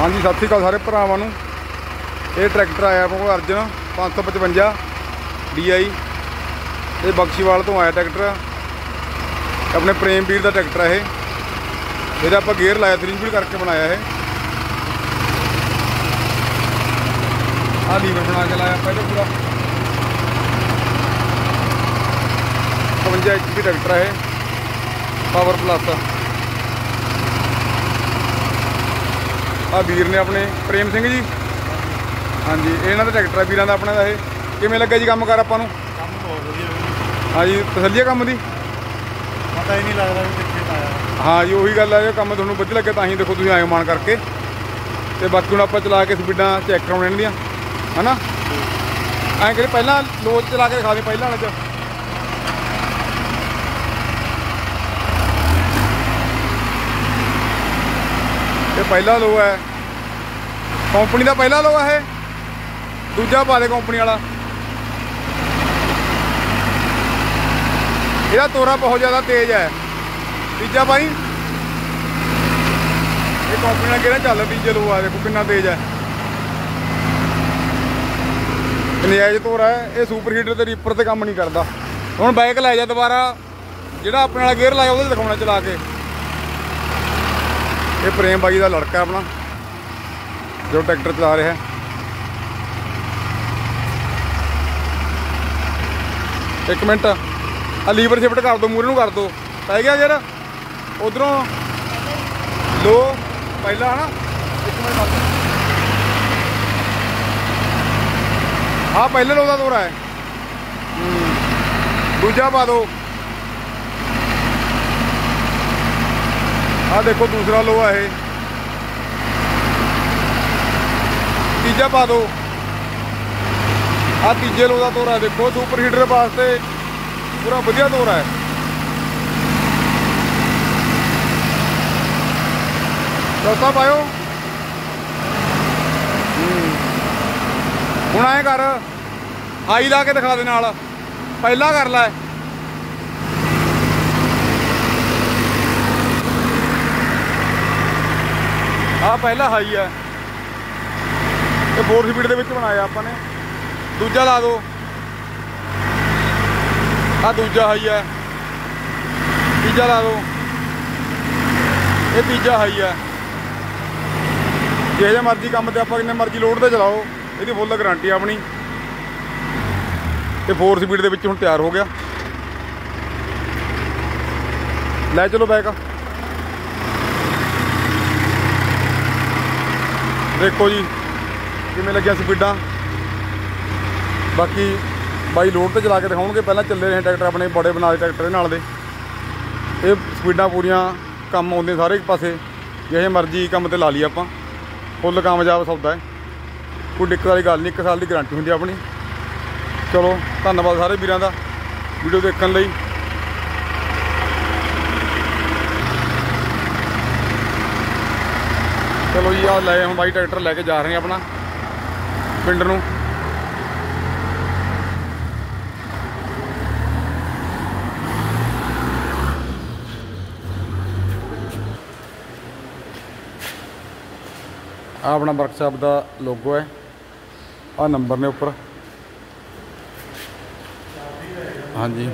ਹਾਂਜੀ, ਸਤਿ ਸ਼੍ਰੀ ਅਕਾਲ ਸਾਰੇ ਭਰਾਵਾਂ ਨੂੰ। ਇਹ ਟਰੈਕਟਰ ਆਇਆ ਆਪਣੇ ਕੋਲ ਅਰਜਨ 555 DI ਇਹ ਬਖਸ਼ੀਵਾਲ ਤੋਂ ਆਇਆ ਟਰੈਕਟਰ। ਆਪਣੇ ਪ੍ਰੇਮ ਵੀਰ ਦਾ ਟਰੈਕਟਰ ਹੈ ਇਹ। ਇਹਦਾ ਆਪਾਂ ਗੇਅਰ ਲਾਇਆ 3 ਸਪੀਡ ਕਰਕੇ ਬਣਾਇਆ ਇਹ। ਆਹ ਲੀਵਰ ਬਣਾ ਕੇ ਲਾਇਆ ਪਹਿਲੇ ਇਹਦਾ ਪੂਰਾ। 55 HP ਟਰੈਕਟਰ ਹੈ ਇਹ। ਪਾਵਰ ਪਲੱਸ ਆ ਵੀਰ ਨੇ ਆਪਣੇ ਪ੍ਰੇਮ ਸਿੰਘ ਜੀ। ਹਾਂਜੀ ਇਹ ਇਹਨਾਂ ਦਾ ਟਰੈਕਟਰ ਹੈ ਵੀਰਾਂ ਦਾ ਆਪਣੇ ਦਾ ਇਹ ਕਿਵੇਂ ਲੱਗਾ ਜੀ ਕੰਮ ਕਰ ਆਪਾਂ ਨੂੰ? ਕੰਮ ਬਹੁਤ ਵਧੀਆ। ਹਾਂਜੀ ਤਸੱਲੀ ਹੈ ਕੰਮ ਦੀ? ਪਤਾ ਹੀ ਨਹੀਂ ਲੱਗਦਾ ਵੀ ਕਿੱਥੇ ਪਾਇਆ ਹਾਂ ਜੀ ਉਹੀ ਗੱਲ ਹੈ ਇਹ ਕੰਮ ਤੁਹਾਨੂੰ ਵਧੀਆ ਲੱਗਿਆ ਤਾਂ ਹੀ ਦੇਖੋ ਤੁਸੀਂ ਆਏ ਮਾਨ ਕਰਕੇ। ਤੇ ਬਾਕੀ ਹੁਣ ਆਪਾਂ ਚਲਾ ਕੇ ਸਪੀਡਾਂ ਚੈੱਕ ਕਰਾਉਣੇ ਇਹਨਾਂ ਦੀਆਂ। ਹਨਾ? ਐਂ ਕਰੀ ਪਹਿਲਾਂ ਲੋਚ ਚਲਾ ਕੇ ਦਿਖਾ ਦੇ ਪਹਿਲਾਂ ਵਾਲੇ ਚ। ਇਹ ਪਹਿਲਾ ਲੋਹਾ ਹੈ। ਕੰਪਨੀ ਦਾ ਪਹਿਲਾ ਲੋਹਾ ਹੈ ਇਹ। ਦੂਜਾ ਪਾ ਦੇ ਕੰਪਨੀ ਵਾਲਾ। ਇਹਦਾ ਤੋਰਾ ਬਹੁਤ ਜ਼ਿਆਦਾ ਤੇਜ਼ ਹੈ। ਤੀਜਾ ਭਾਈ ਇਹ ਕੰਪਨੀ ਨਾਲ ਕਿਹੜਾ ਚੱਲ ਤੀਜੇ ਲੋਹਾ ਦੇਖੋ ਕਿੰਨਾ ਤੇਜ਼ ਹੈ। ਨਜਾਇਜ਼ ਤੋਰਾ ਹੈ। ਇਹ ਸੁਪਰ ਹੀਟਰ ਤੇ ਰੀਪਰ ਤੇ ਕੰਮ ਨਹੀਂ ਕਰਦਾ। ਹੁਣ ਬਾਈਕ ਲੈ ਜਾ ਦੁਬਾਰਾ। ਜਿਹੜਾ ਆਪਣੇ ਵਾਲਾ ਗੇਅਰ ਲਾਇਆ, ਉਹਦੇ ਦਿਖਾਉਣਾ ਚਲਾ ਕੇ। ਇਹ ਪ੍ਰੇਮ ਬਾਈ ਦਾ ਲੜਕਾ ਆਪਣਾ, ਜੋ ਟਰੈਕਟਰ ਚਲਾ ਰਿਹਾ। ਇੱਕ ਮਿੰਟ ਆ ਲੀਵਰ ਸ਼ਿਫਟ ਕਰ ਦੋ ਮੂਰੇ ਨੂੰ ਕਰ ਦੋ। ਪੈ ਗਿਆ ਯਾਰ, ਉਧਰੋਂ। ਲੋ, ਪਹਿਲਾ ਹਨਾ, ਇੱਕ ਮਿੰਟ ਆ ਪਹਿਲੇ ਲੋ ਦਾ ਤੋਰਾ ਹੈ, ਦੂਜਾ ਪਾ ਦੋ। ਆ ਦੇਖੋ ਦੂਸਰਾ ਲੋ ਆ ਇਹ। ਤੀਜਾ ਪਾ ਦਿਓ ਆ ਤੀਜੇ ਲੋ ਦਾ ਤੋਰਾ ਦੇਖੋ ਸੁਪਰ ਹੀਟਰ ਵਾਸਤੇ ਪੂਰਾ ਵਧੀਆ ਤੋਰਾ ਹੈ। ਚੌਥਾ ਪਾਇਓ। ਹੁਣ ਆਏ ਕਰ ਹਾਈ ਲਾ ਕੇ ਦਿਖਾ ਦੇ ਨਾਲ। ਪਹਿਲਾ ਕਰ ਲੈ। ਆ ਪਹਿਲਾ ਹਾਈ ਹੈ। ਇਹ 4 ਸਪੀਡ ਦੇ ਵਿੱਚ ਬਣਾਇਆ ਆਪਾਂ ਨੇ। ਦੂਜਾ ਲਾ ਦੋ। ਆ ਦੂਜਾ ਹਾਈ ਹੈ। ਤੀਜਾ ਲਾ ਦੋ। ਇਹ ਤੀਜਾ ਹਾਈ ਹੈ। ਜਿਹੇ ਮਰਜ਼ੀ ਕੰਮ ਤੇ ਆਪਾਂ ਕਿੰਨੇ ਮਰਜ਼ੀ ਲੋਡ ਤੇ ਚਲਾਓ, ਇਹਦੀ ਫੁੱਲ ਗਾਰੰਟੀ ਆਪਣੀ। ਤੇ 4 ਸਪੀਡ ਦੇ ਵਿੱਚ ਹੁਣ ਤਿਆਰ ਹੋ ਗਿਆ। ਲੈ ਚਲੋ ਬੈਕ ਦੇਖੋ ਜੀ, ਕਿਵੇਂ ਲੱਗਿਆ ਸਪੀਡਾਂ? ਬਾਕੀ ਬਾਈ ਲੋਡ ਤੇ ਚਲਾ ਕੇ ਦਿਖਾਉਣਗੇ, ਪਹਿਲਾਂ ਚੱਲੇ ਰਹੇ ਟਰੈਕਟਰ ਆਪਣੇ ਬੜੇ ਬਣਾ ਦੇ ਟਰੈਕਟਰ ਦੇ ਨਾਲ ਦੇ। ਇਹ ਸਪੀਡਾਂ ਪੂਰੀਆਂ ਕੰਮ ਆਉਂਦੇ ਸਾਰੇ ਪਾਸੇ, ਜਿਹੇ ਮਰਜ਼ੀ ਕੰਮ ਤੇ ਲਾ ਲਈ ਆਪਾਂ। ਫੁੱਲ ਕਾਮਯਾਬ ਸੌਦਾ ਹੈ। ਕੋਈ ਦਿੱਕਤ ਵਾਲੀ ਗੱਲ ਨਹੀਂ, ਇੱਕ ਸਾਲ ਦੀ ਗਾਰੰਟੀ ਹੁੰਦੀ ਆਪਣੀ। ਚਲੋ, ਧੰਨਵਾਦ ਸਾਰੇ ਵੀਰਾਂ ਦਾ, ਵੀਡੀਓ ਦੇਖਣ ਲਈ। ਚਲੋ ਜੀ ਆ ਲੈ, ਹੁਣ ਬਾਈ ਟਰੈਕਟਰ ਲੈ ਕੇ ਜਾ ਰਹੇ ਆ ਆਪਣਾ। ਪਿੰਡ ਨੂੰ। ਆ ਆਪਣਾ ਵਰਕਸ਼ਾਪ ਦਾ ਲੋਗੋ ਹੈ। ਆ ਨੰਬਰ ਨੇ ਉੱਪਰ। ਹਾਂਜੀ।